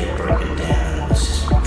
a G had broken down